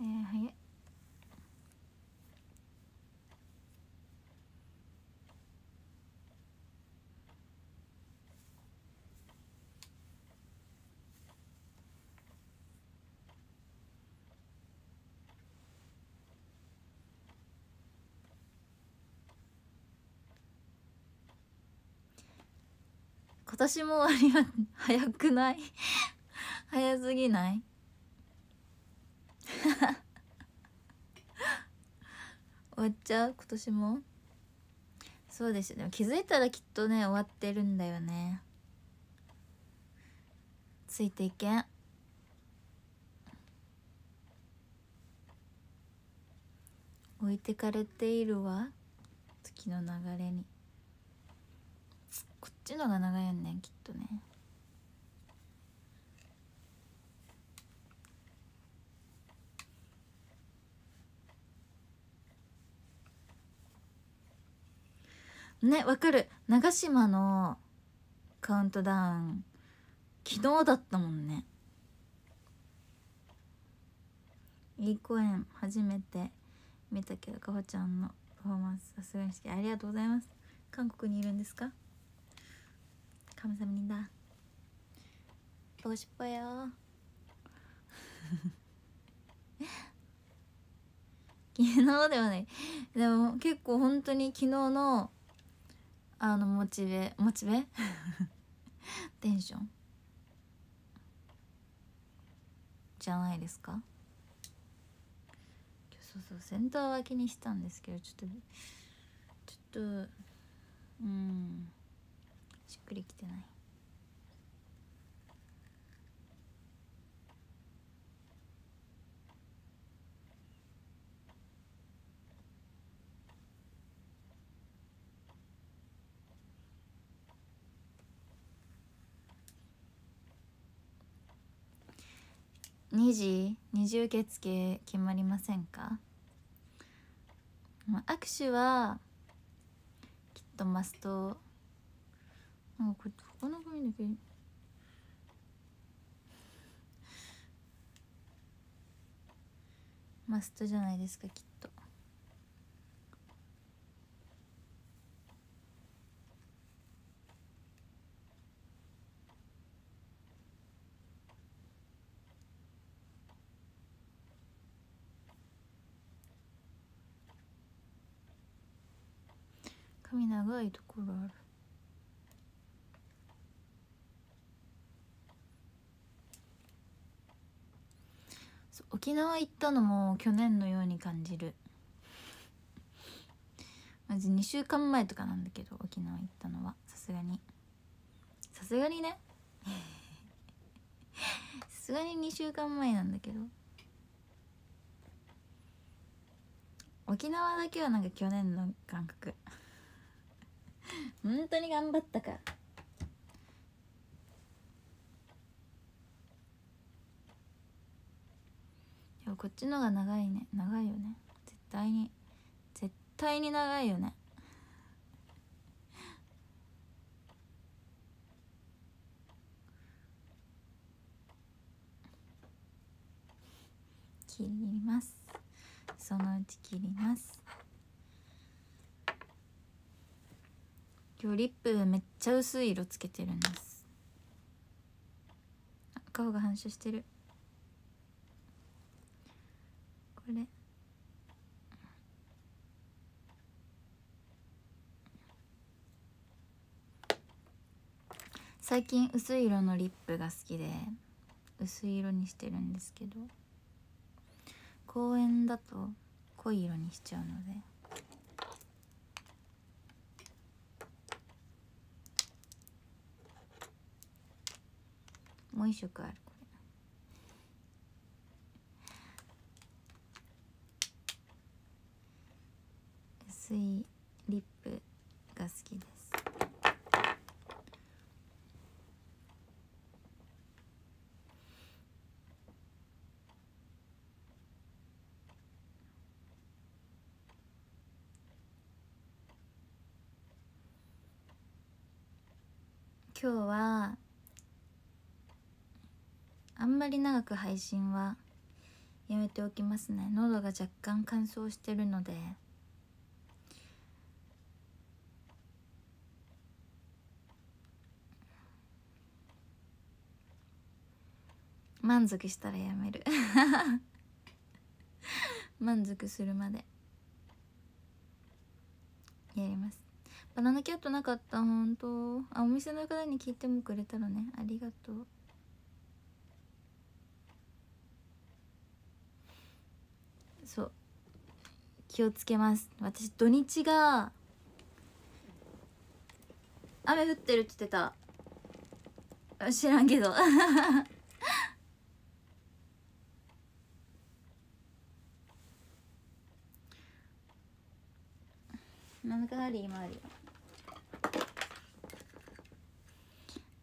えー、早い。今年も終わりは早くない？早すぎない？終わっちゃう？今年も？そうですよ。でも気づいたらきっとね終わってるんだよね。ついていけん。置いてかれているわ。月の流れに。こっちのが長いよねきっとね。ねわかる。長島のカウントダウン昨日だったもんね。いい公演初めて見たけどかほちゃんのパフォーマンスさすがに好き。ありがとうございます。韓国にいるんですか？神様にだ。帽子っぽよ。昨日ではない。でも結構本当に昨日のあのモチベモチベ？テンション？じゃないですか？そうそうセンター脇にしたんですけどちょっとちょっとうんしっくりきてない。2時二重受付決まりませんか？握手はきっとマスト。なんかこれ他の組だけ。マストじゃないですかきっと髪長いところある。沖縄行ったのも去年のように感じる。まず2週間前とかなんだけど沖縄行ったのは。さすがに。さすがにね。さすがに2週間前なんだけど。沖縄だけはなんか去年の感覚。本当に頑張ったから。でもこっちのが長いね。長いよね。絶対に。絶対に長いよね。切ります。そのうち切ります。今日リップめっちゃ薄い色つけてるんです。顔が反射してる。これ。最近薄い色のリップが好きで薄い色にしてるんですけど公園だと濃い色にしちゃうので。もう一色あるこれ薄いリップが好きです今日はあんまり長く配信はやめておきますね。喉が若干乾燥してるので。満足したらやめる。満足するまで。やります。バナナキャットなかった。本当。あお店の方に聞いてもくれたらね。ありがとう。気をつけます。私土日が雨降ってるって言ってた。知らんけど。マヌカハリーもあるよ。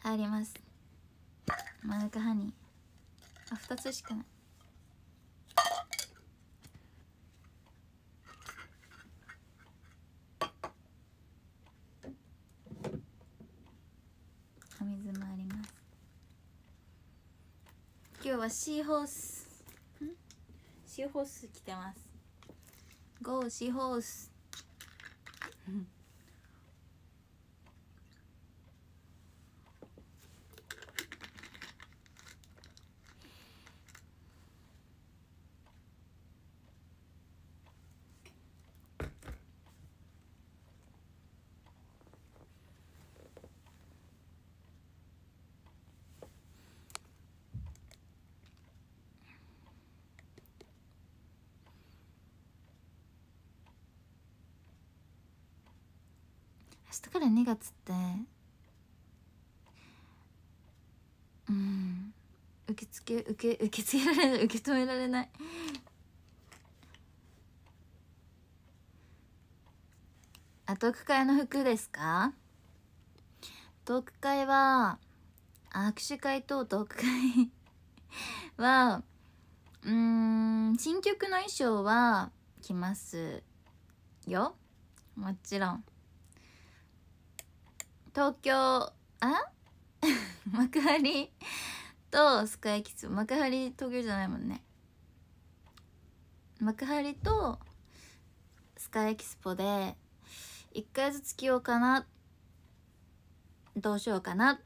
あります。マヌカハニー。あ二つしかないお水もあります今日はシーホース。ん？シーホース着てます。ゴーシーホース明日から2月ってうん受け付け受け受け付けられない 受け止められない。あトーク会の服ですか？トーク会は握手会とトーク会はうん新曲の衣装は着ますよ。もちろん。東京あ？幕張？とスカイキス幕張東京じゃないもんね。幕張とスカイエキスポで1回ずつ着ようかな。どうしようかな。っ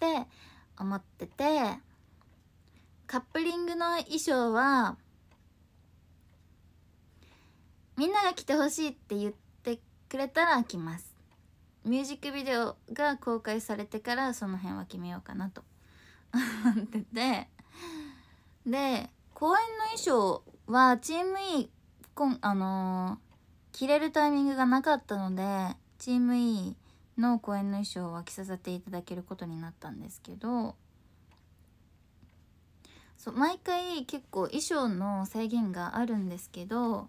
て思っててカップリングの衣装はみんなが着てほしいって言ってくれたら着ます。ミュージックビデオが公開されてからその辺は決めようかなと。思っててで公演の衣装はチーム E こんあのー着れるタイミングがなかったのでチーム E の公演の衣装は着させていただけることになったんですけどそう毎回結構衣装の制限があるんですけど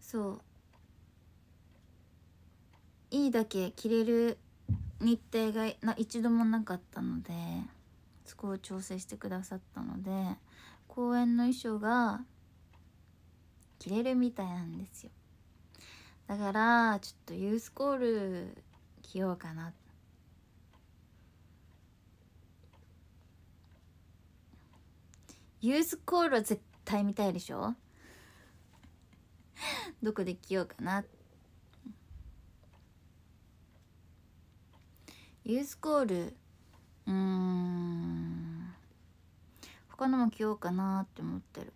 そういいだけ着れる日程がな一度もなかったのでそこを調整してくださったので公演の衣装が着れるみたいなんですよ。だからちょっとユースコール着ようかな。ユースコールは絶対見たいでしょ？どこで着ようかなって。ユースコール。うーん。他のも着ようかなって思ってる。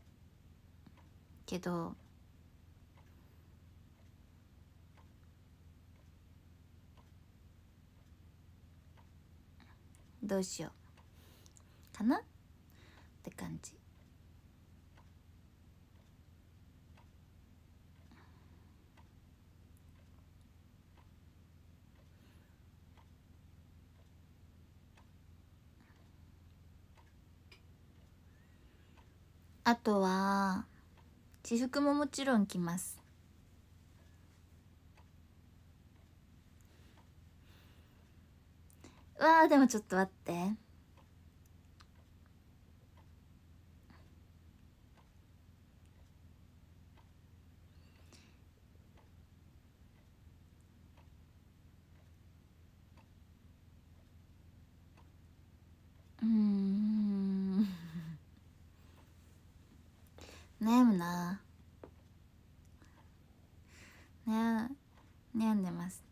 けど。どうしよう。かな？って感じ。あとは私服ももちろん着ます。わあでもちょっと待って。うん。悩むな。悩悩んでます。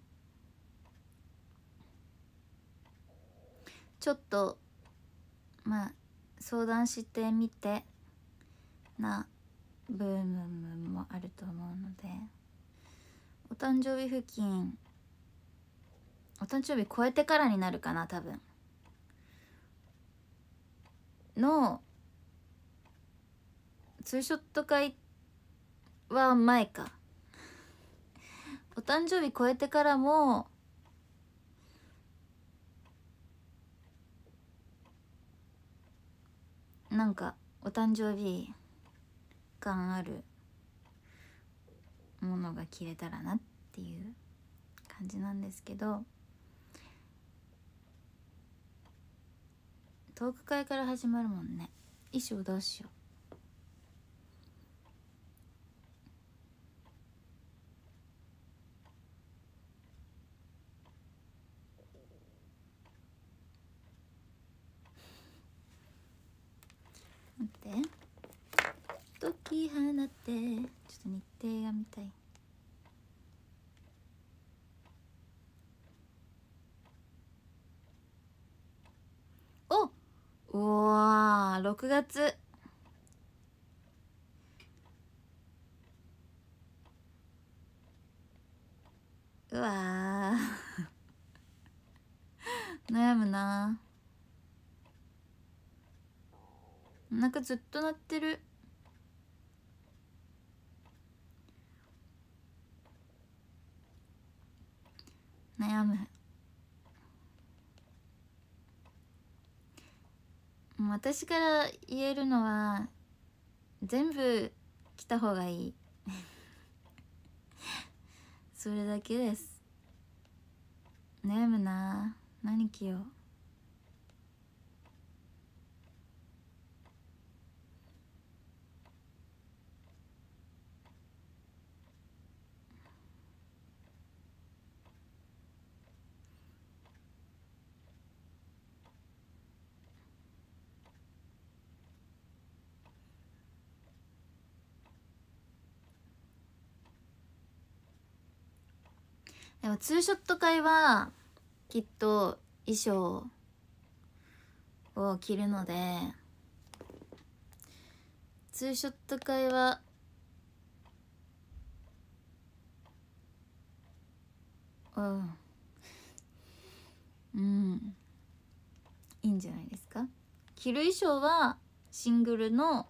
ちょっとまあ相談してみてな部分もあると思うのでお誕生日付近お誕生日超えてからになるかな多分。のツーショット会は前か。お誕生日超えてからもなんかお誕生日感あるものが着れたらなっていう感じなんですけどトーク会から始まるもんね。衣装どうしよう。解き放ってちょっと日程が見たい。おうわー6月。うわ 悩むななんかずっと鳴ってる。悩む。私から言えるのは全部来た方がいい。それだけです。悩むな何着よう。でもツーショット会はきっと衣装を着るのでツーショット会はうん。うん。いいんじゃないですか？着る衣装はシングルの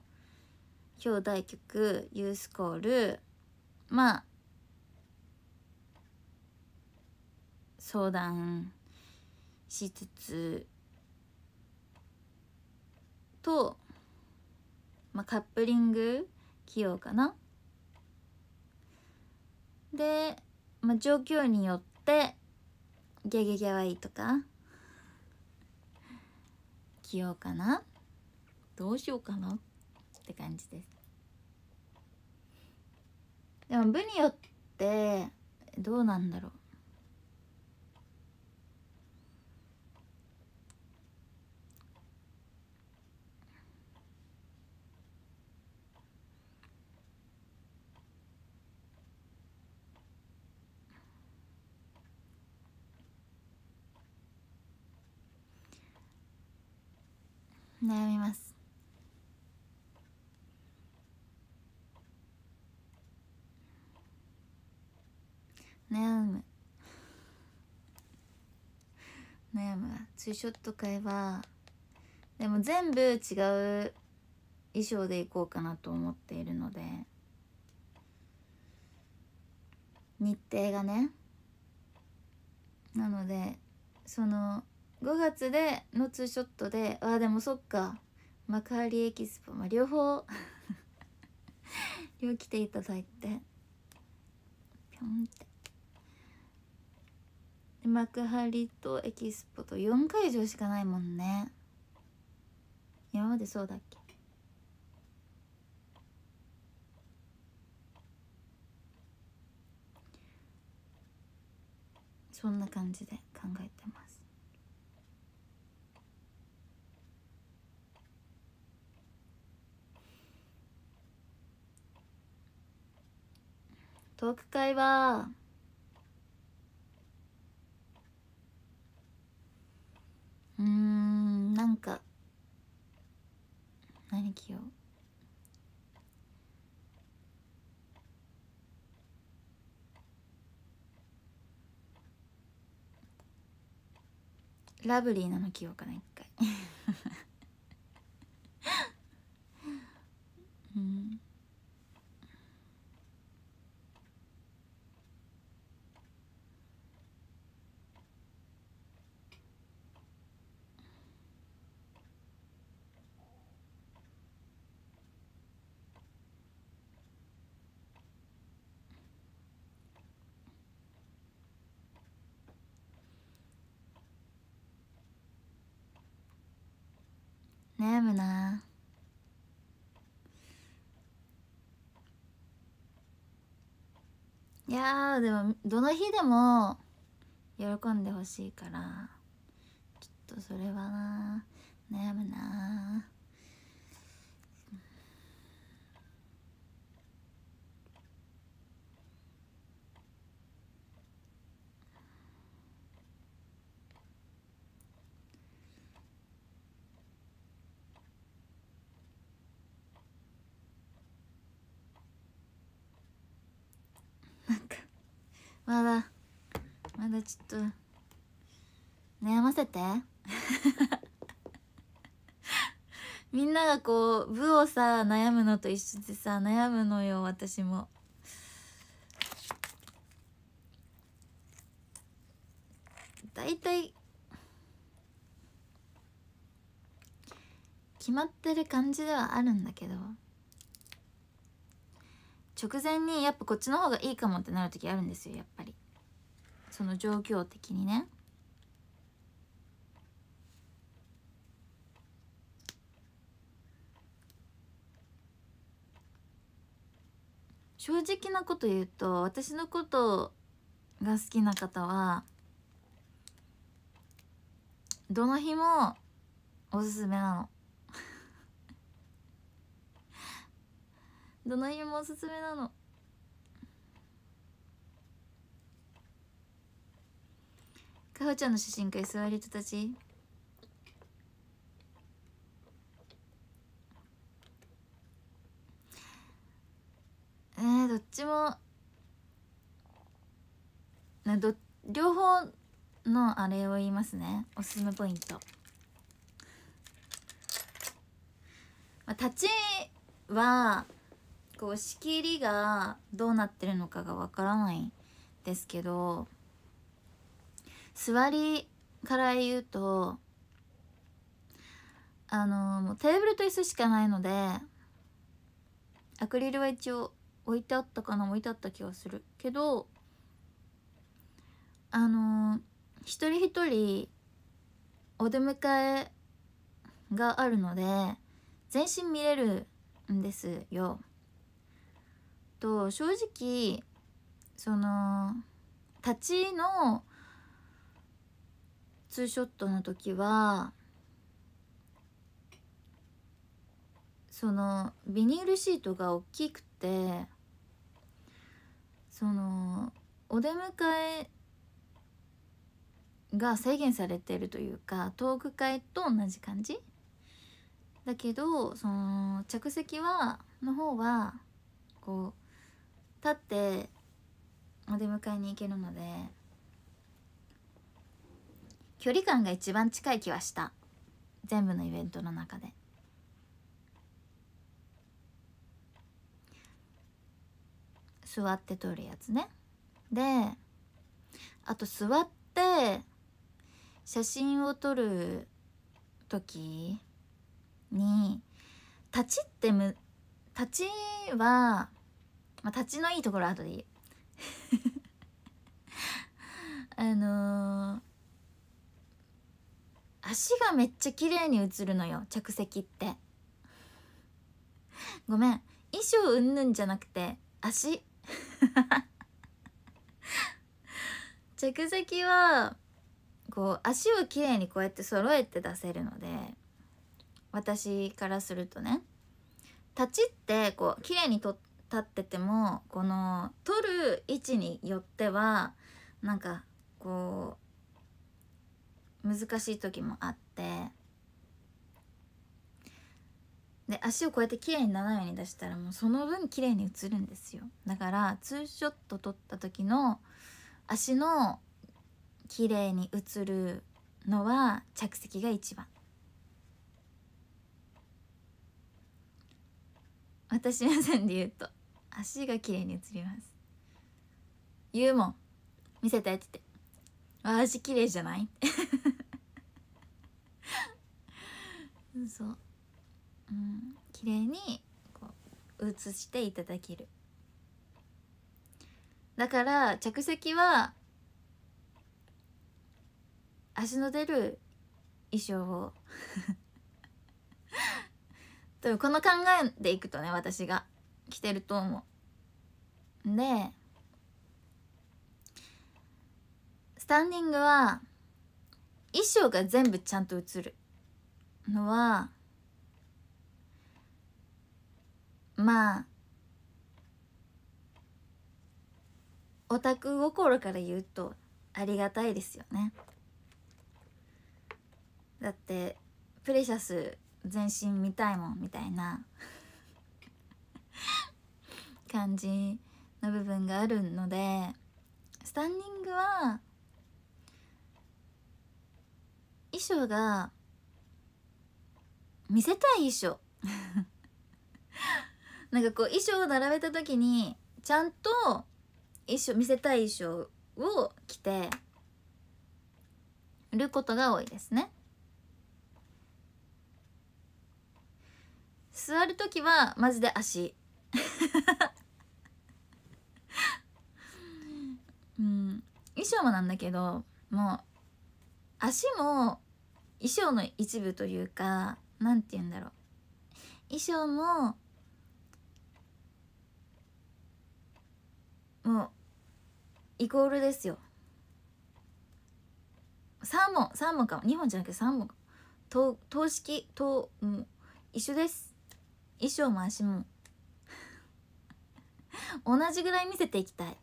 表題曲「ユースコール」まあ相談しつつと、まあ、カップリング着ようかな。で、まあ、状況によってギャギャギャワイとか着ようかな。どうしようかな。って感じです。でも部によってどうなんだろう。悩みます。悩む。悩むツーショット会はでも全部違う衣装でいこうかなと思っているので日程がね。なのでその5月でのツーショットでああでもそっか。幕張エキスポ、まあ、両方。両来ていただいて。ぴょんって。幕張とエキスポと4会場しかないもんね。今までそうだっけ？そんな感じで考えてます。トーク会はうんなんか何着よう。ラブリーなの着ようかな一回。う ん悩むな。いやでもどの日でも喜んでほしいからちょっとそれはな。悩むな。まだまだちょっと。悩ませて。みんながこう部をさ悩むのと一緒でさ悩むのよ私も。大体決まってる感じではあるんだけど。直前にやっぱこっちの方がいいかもってなる時あるんですよやっぱり。その状況的にね。正直なこと言うと私のことが好きな方はどの日もおすすめなの。どの日もおすすめなの。かほちゃんの写真会座り人たち。えー、どっちも。など両方のあれを言いますね。おすすめポイント、まあ、立ちはこう仕切りがどうなってるのかがわからないんですけど座りから言うとあのもうテーブルと椅子しかないのでアクリルは一応置いてあったかな置いてあった気がするけどあの一人一人お出迎えがあるので全身見れるんですよ。と正直その立ちのツーショットの時はそのビニールシートが大きくてそのお出迎えが制限されてるというかトーク会と同じ感じ？だけどその着席はの方はこう立ってお出迎えに行けるので距離感が一番近い気はした。全部のイベントの中で。座って撮るやつね。であと座って写真を撮る時に立ちってむ立ちはまあ、立ちのいいところは後でいい。あのー、足がめっちゃ綺麗に映るのよ着席って。ごめん衣装うんぬんじゃなくて足。着席はこう足をきれいにこうやって揃えて出せるので私からするとね。立ちってこう綺麗にとって立っててもこの撮る位置によってはなんかこう難しい時もあってで足をこうやって綺麗に斜めに出したらもうその分綺麗に映るんですよ。だからツーショット撮った時の足の綺麗に映るのは着席が一番。私目線で言うと。足が綺麗に映ります。言うもん。見せてって言って「あ足綺麗じゃない? 」ってそううん。綺麗にこう写していただける。だから着席は足の出る衣装を。でもこの考えでいくとね私が。着てると思う。でスタンディングは衣装が全部ちゃんと映る。のはまあオタク心から言うとありがたいですよね。だってプレシャス全身見たいもんみたいな。感じの部分があるのでスタンディングは衣装が見せたい衣装。なんかこう衣装を並べた時にちゃんと衣装見せたい衣装を着てることが多いですね。座る時はマジで足。うん。衣装もなんだけどもう足も衣装の一部というかなんて言うんだろう。衣装ももうイコールですよ。3問3問か2本じゃなくて3問か。等等式等も一緒です。衣装も足も。同じぐらい見せていきたい。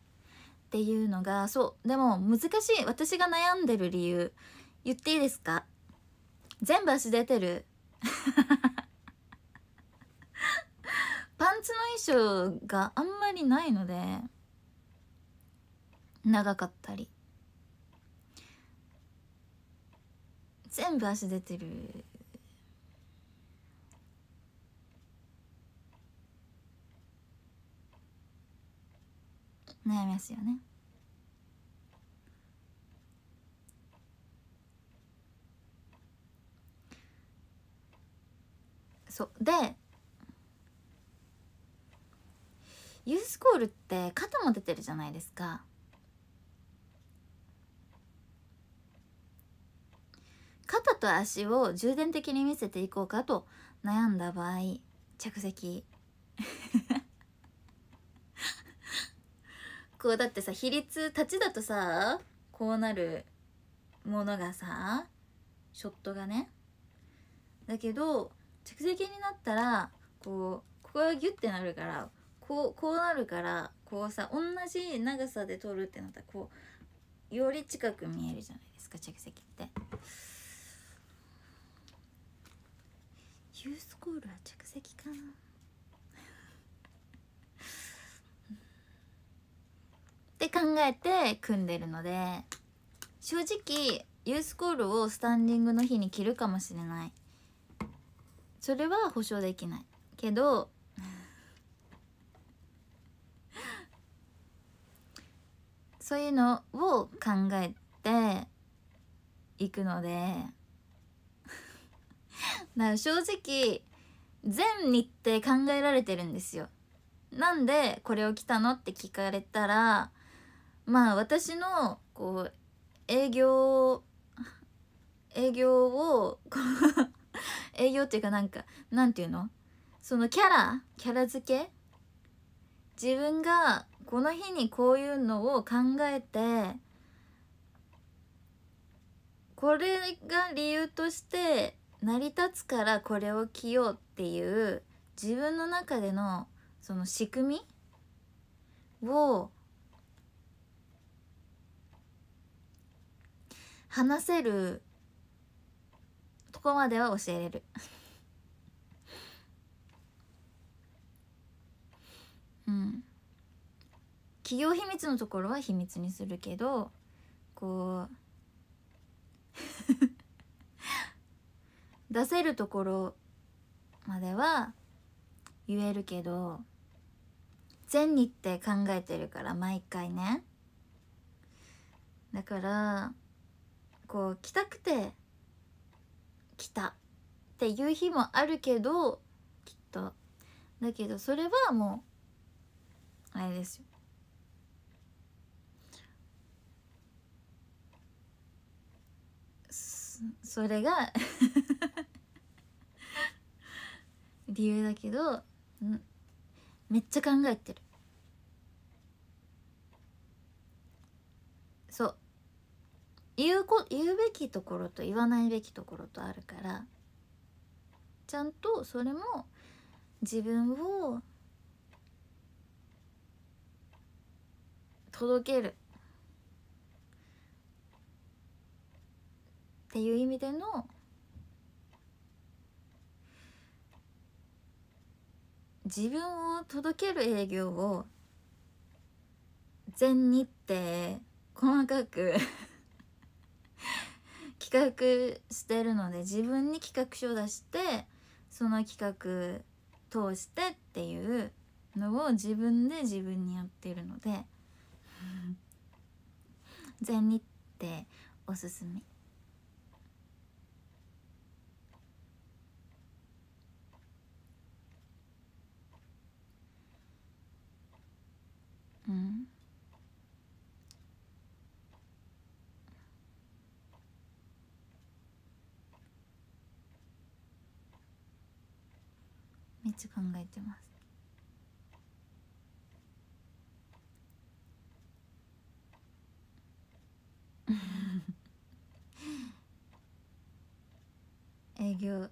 っていうのがそうでも難しい。私が悩んでる理由言っていいですか？全部足出てる。パンツの衣装があんまりないので長かったり。全部足出てる。悩みますよね。そう。でユースコールって肩も出てるじゃないですか。肩と足を重点的に見せていこうかと悩んだ場合着席。こうだってさ比率立ちだとさこうなるものがさショットがね。だけど着席になったらこうここがギュッてなるからこうこうなるからこうさ同じ長さで撮るってなったらこうより近く見えるじゃないですか着席って。ユースコールは着席かな。って考えて組んでるので正直ユースコールをスタンディングの日に着るかもしれない。それは保証できない。けどそういうのを考えていくのでだから正直全日程考えられてるんですよ。なんでこれを着たのって聞かれたらまあ私のこう営業営業を 営業っていうかなんかなんていうの？そのキャラキャラ付け？自分がこの日にこういうのを考えてこれが理由として成り立つからこれを着ようっていう自分の中でのその仕組み？を話せるとこまでは教えれる。うん。企業秘密のところは秘密にするけどこう 出せるところまでは言えるけど全日程考えてるから毎回ね。だからこう来たくて来たっていう日もあるけどきっと。だけどそれはもうあれですよ。それが 理由だけどめっちゃ考えてる。そう。言うこ言うべきところと言わないべきところとあるからちゃんとそれも自分を届ける。っていう意味での自分を届ける営業を全日程細かく企画してるので自分に企画書を出してその企画通してっていうのを自分で自分にやってるので 全日程おすすめ。うんめっちゃ考えてます。営業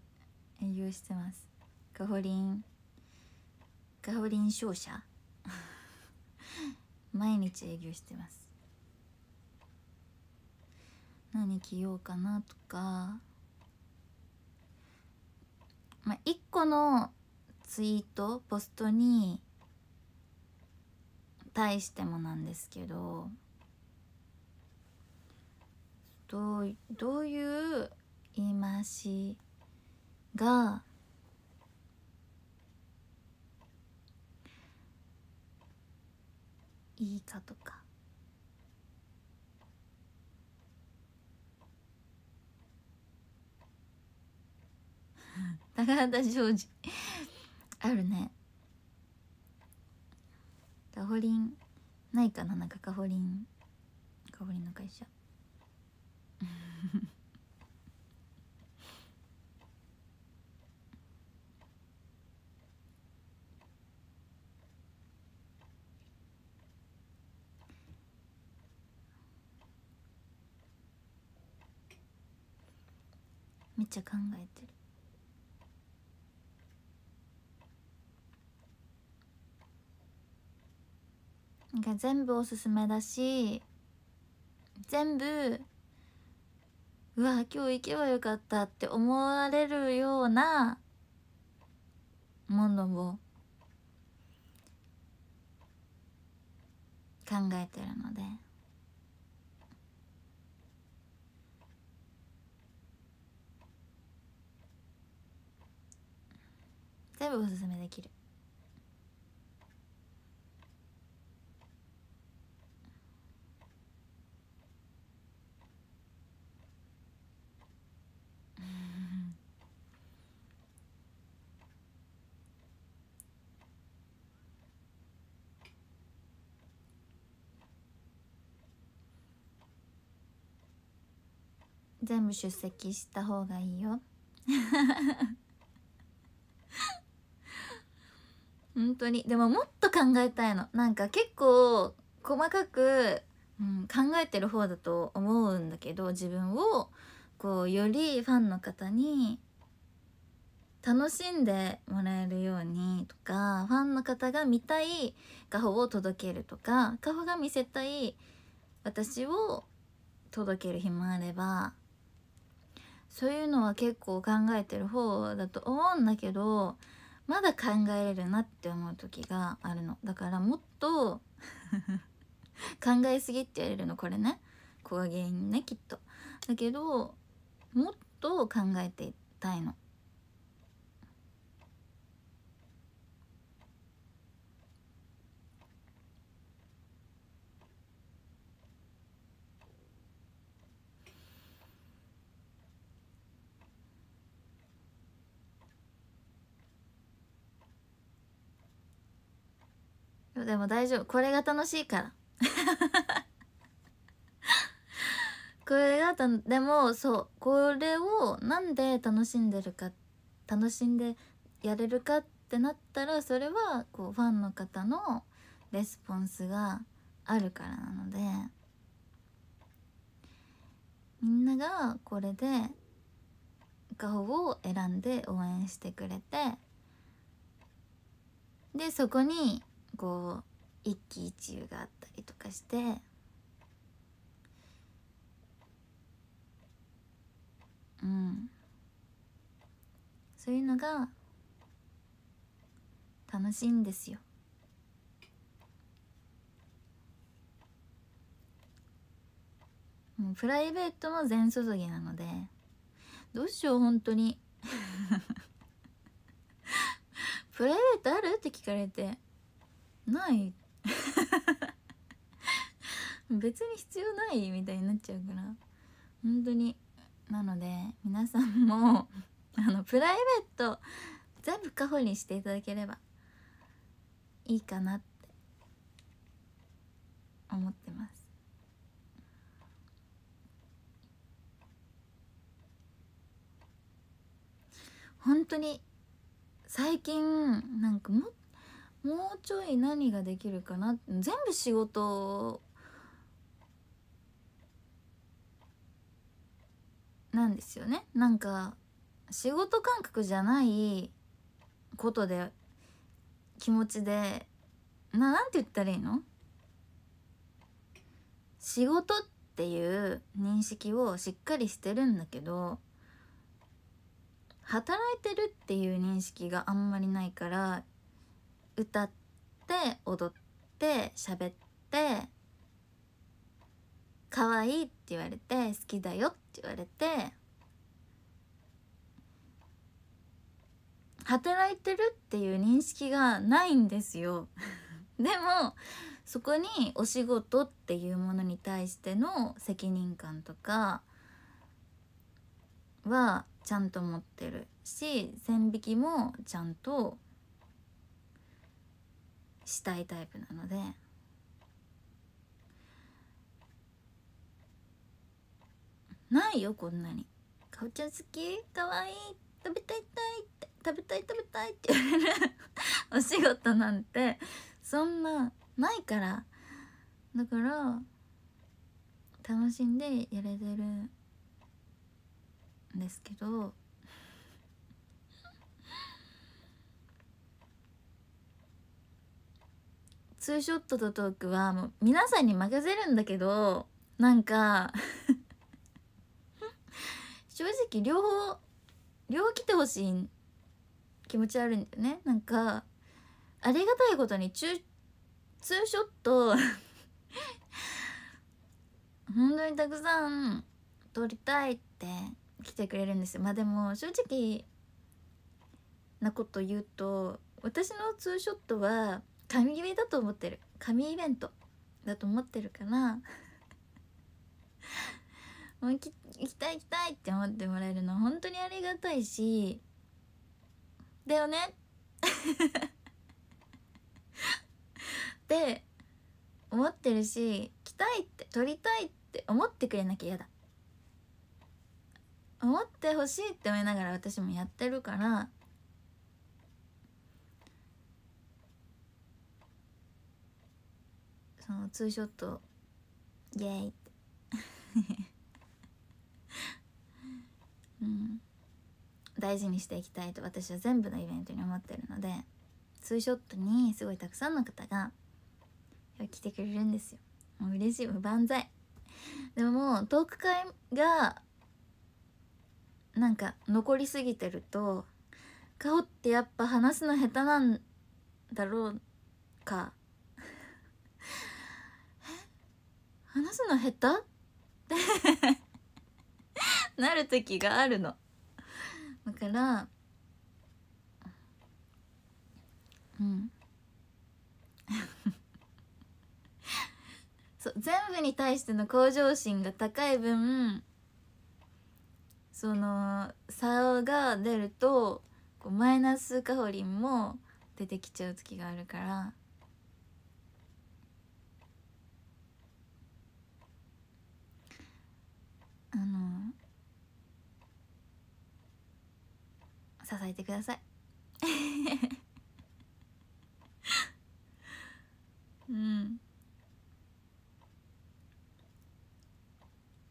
営業してます。ガホリン。ガホリン商社。毎日営業してます。何着ようかなとか。まあ1個のツイートポストに対してもなんですけどどうどういう言い回しがいいかとか。高畑ジョージあるね。カホリンないかななんかカホリン。カホリンの会社。めっちゃ考えてる。なんか全部おすすめだし全部うわ今日行けばよかったって思われるようなものを考えてるので。全部おすすめできる。全部出席した方がいいよ。本当に。でももっと考えたいの。なんか結構細かく、うん、考えてる方だと思うんだけど自分を。こうよりファンの方に楽しんでもらえるようにとかファンの方が見たいカホを届けるとかカホが見せたい私を届ける日もあればそういうのは結構考えてる方だと思うんだけどまだ考えれるなって思う時があるの。だからもっと 考えすぎって言われるのこれね。ここが原因ねきっと。だけどもっと考えていたいの。でも大丈夫。これが楽しいから。これがたでもそうこれをなんで楽しんでるか楽しんでやれるかってなったらそれはこうファンの方のレスポンスがあるからなのでみんながこれで顔を選んで応援してくれてでそこにこう一喜一憂があったりとかしてうん。そういうのが楽しいんですよ。もうプライベートも全注ぎなのでどうしよう本当に。プライベートある？って聞かれてない。別に必要ない？みたいになっちゃうから本当に。なので皆さんもあのプライベート全部カホにしていただければいいかなって思ってます。本当に最近なんかももうちょい何ができるかな全部仕事なんですよね。なんか仕事感覚じゃないことで気持ちでななんて言ったらいいの？仕事っていう認識をしっかりしてるんだけど働いてるっていう認識があんまりないから歌って踊って喋って可愛いって言われて好きだよって言われて働いてるっていう認識がないんですよ。でもそこにお仕事っていうものに対しての責任感とかはちゃんと持ってるし線引きもちゃんとしたいタイプなので。ないよこんなに「かおちゃん好き？かわいい。食べたいたい」って「食べたい食べたい」って言われる。お仕事なんて。そんなないから。だから楽しんでやれてるんですけど。ツーショットとトークはもう皆さんに任せるんだけど。なんか正直両方両方来てほしい気持ちあるんだよね。なんかありがたいことにツーショット 本当にたくさん撮りたいって来てくれるんですよ。まあでも正直なこと言うと私のツーショットは神決めだと思ってる。神イベントだと思ってるからもう行き行きたい行きたいって思ってもらえるの本当にありがたいしだよね？って思ってるし来たいって撮りたいって思ってくれなきゃ嫌だ。思ってほしいって思いながら私もやってるから。そのツーショットイエーイって。うん。大事にしていきたいと私は全部のイベントに思ってるのでツーショットにすごいたくさんの方が来てくれるんですよ。もう嬉しい。もう万歳。でももうトーク会がなんか残りすぎてると顔ってやっぱ話すの下手なんだろうか。話すの下手？ってなる時があるの。だからうん。そう全部に対しての向上心が高い分その差が出るとこうマイナスカホリンも出てきちゃう時があるから。あのえてください。うん。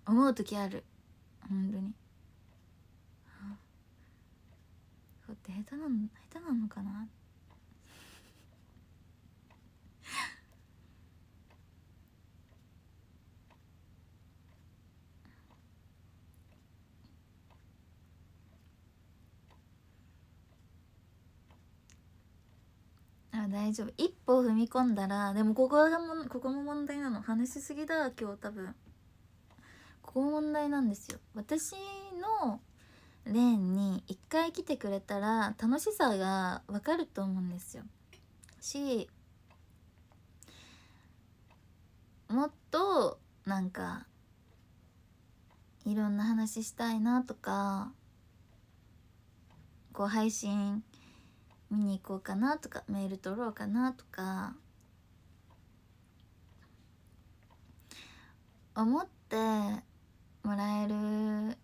思う時ある。本当に。こって下手なの下手なのかな？大丈夫。一歩踏み込んだらでもここがもここも問題なの。話しすぎだ今日多分。ここも問題なんですよ。私のレーンに一回来てくれたら楽しさがわかると思うんですよ。しもっとなんかいろんな話したいなとかこう配信見に行こうかなとかメール取ろうかなとか思ってもらえる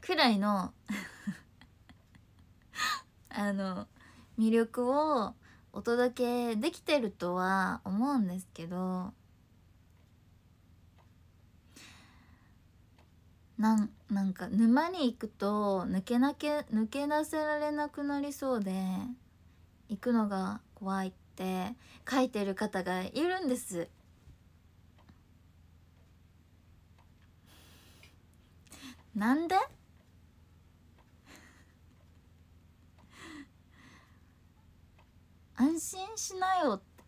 くらいの あの魅力をお届けできてるとは思うんですけどなんなんか沼に行くと抜けなけ抜け出せられなくなりそうで行くのが怖いって書いてる方がいるんです。なんで？安心しなよって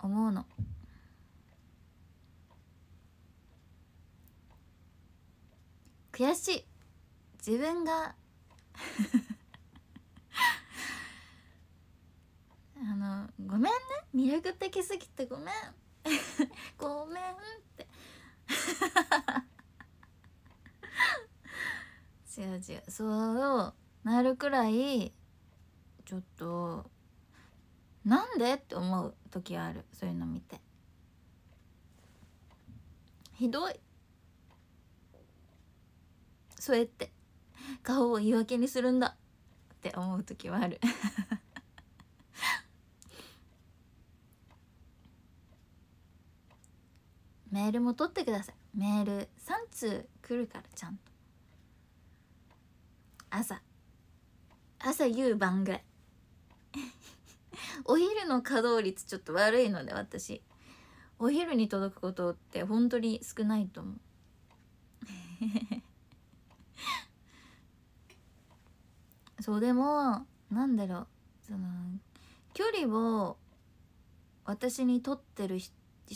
思うの。悔しい。自分が。あのごめんね。魅力的すぎてごめん。ごめんって。違う違う。そうなるくらいちょっとなんでって思う時ある。そういうの見て。ひどい。そうやって顔を言い訳にするんだって思う時はある。メールも取ってください。メール3通来るからちゃんと。朝。朝夕晩ぐらい。お昼の稼働率ちょっと悪いので私。お昼に届くことって本当に少ないと思う。そうでもなんだろう。その距離を私に取ってる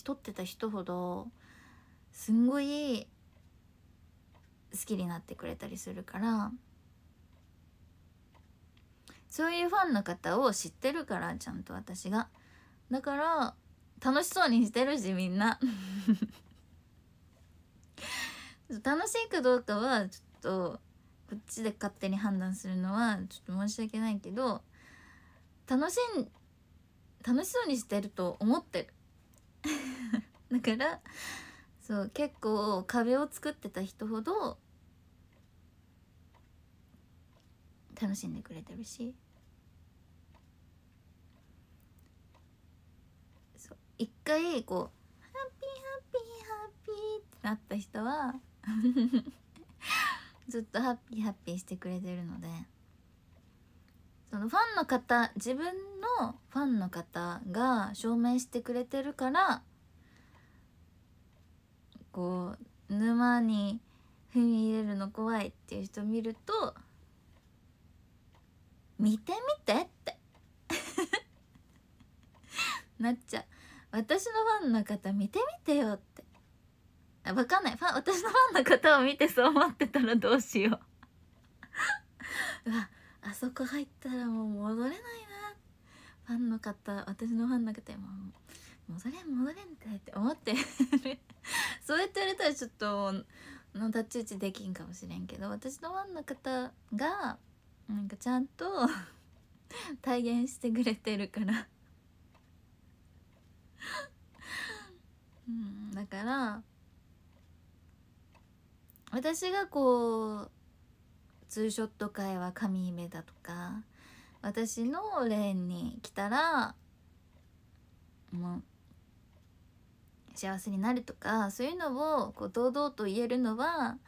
取ってた人ほどすんごい好きになってくれたりするから。そういうファンの方を知ってるからちゃんと私が。だから楽しそうにしてるしみんな。楽しいかどうかはちょっとこっちで勝手に判断するのはちょっと申し訳ないけど楽しん楽しそうにしてると思ってる。だからそう結構壁を作ってた人ほど楽しんでくれてるし。一回こうハッピーハッピーハッピーってなった人はずっとハッピーハッピーしてくれてるので。そのファンの方自分のファンの方が証明してくれてるからこう沼に踏み入れるの怖いっていう人見ると見てみてって。なっちゃう。私のファンの方見てみてよって。あ分かんない。ファン私のファンの方を見てそう思ってたらどうしよう。うわあそこ入ったらもう戻れないな。ファンの方私のファンの方も戻れん戻れんって思って そうやって言われたらちょっとの太刀打ちできんかもしれんけど私のファンの方がなんかちゃんと 体現してくれてるから。うんだから私がこうツーショット会は神目だとか私のレーンに来たらもう幸せになるとかそういうのをこう堂々と言えるのは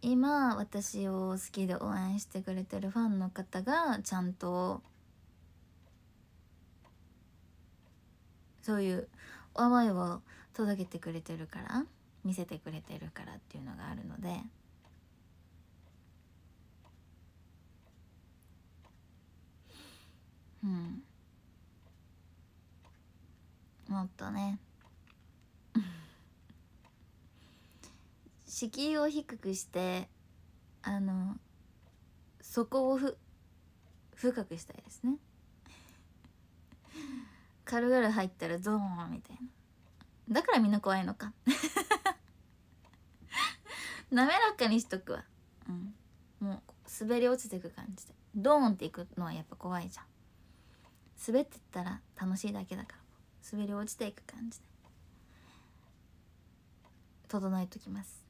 今私を好きで応援してくれてるファンの方がちゃんとそういう思いを届けてくれてるから。見せてくれてるからっていうのがあるので。うん。もっとね。敷居を低くしてあの底をふ深くしたいですね。軽々入ったらゾーンみたいな。だからみんな怖いのか。滑らかにしとくわ。うん。もう滑り落ちていく感じで。ドーンっていくのはやっぱ怖いじゃん。滑ってったら楽しいだけだから。滑り落ちていく感じで。整えときます。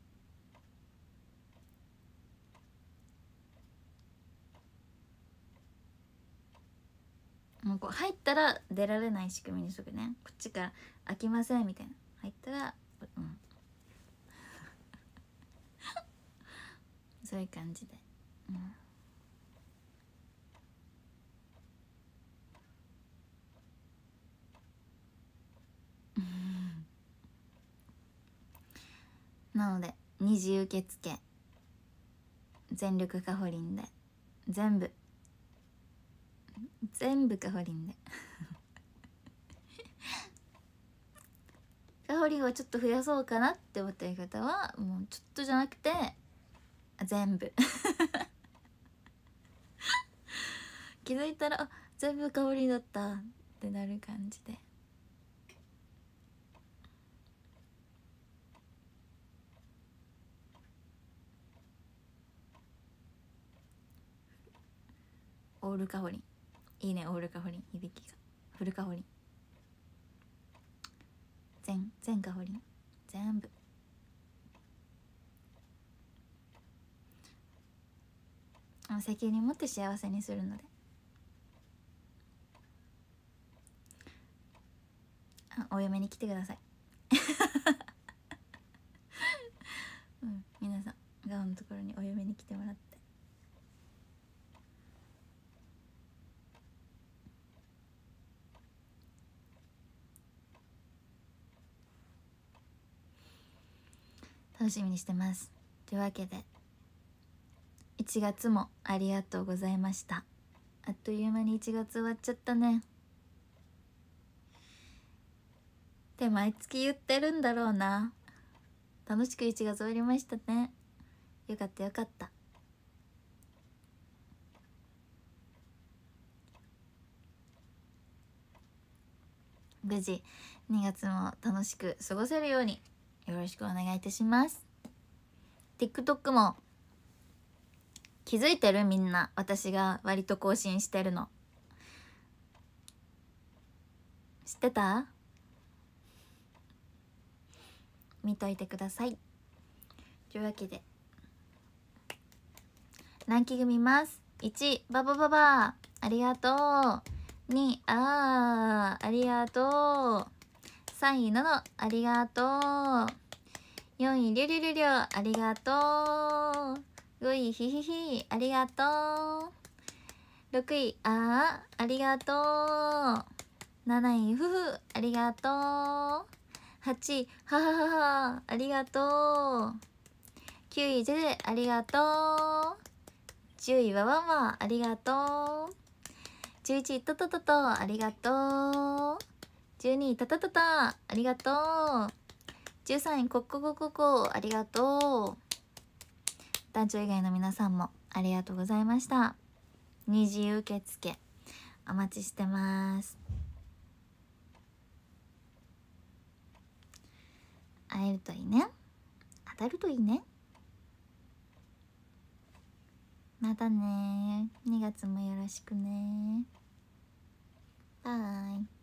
もうこう入ったら出られない仕組みにしとくね。こっちから開きませんみたいな。入ったらうん。そういう感じで。うん。なので二次受付。全力かほりんで。全部。全部かほりんで。かほりんをちょっと増やそうかなって思ってる方はもうちょっとじゃなくて全部。気づいたらあ全部香りだった。ってなる感じで。オールカホリンいいねオールカホリンいびきが。フルカホリン全全カホリン全部。責任持って幸せにするので。お嫁に来てください。うん皆さんガオのところにお嫁に来てもらって。楽しみにしてます。というわけで1月もありがとうございました。あっという間に1月終わっちゃったね。で毎月言ってるんだろうな。楽しく1月終わりましたね。よかったよかった。無事2月も楽しく過ごせるようによろしくお願いいたします。TikTok も気づいてるみんな私が割と更新してるの。知ってた？見といてください。というわけで。ランキング見ます？1ババババ。ありがとう。2あーありがとう。3位のの？ありがとう。4位りゅりゅりゅりゅありがとう。5位ひひひ。ありがとう。6位あーありがとう。7位ふふ。ありがとう。8位はははは。ありがとう。9位ぜぜ。ありがとう。10位わわわ。ありがとう。11位とととと。ありがとう。12位たたたた。ありがとう。13位こっここここ。ありがとう。団長以外の皆さんもありがとうございました。二次受付お待ちしてます。会えるといいね。当たるといいね。またね2月もよろしくねバイ。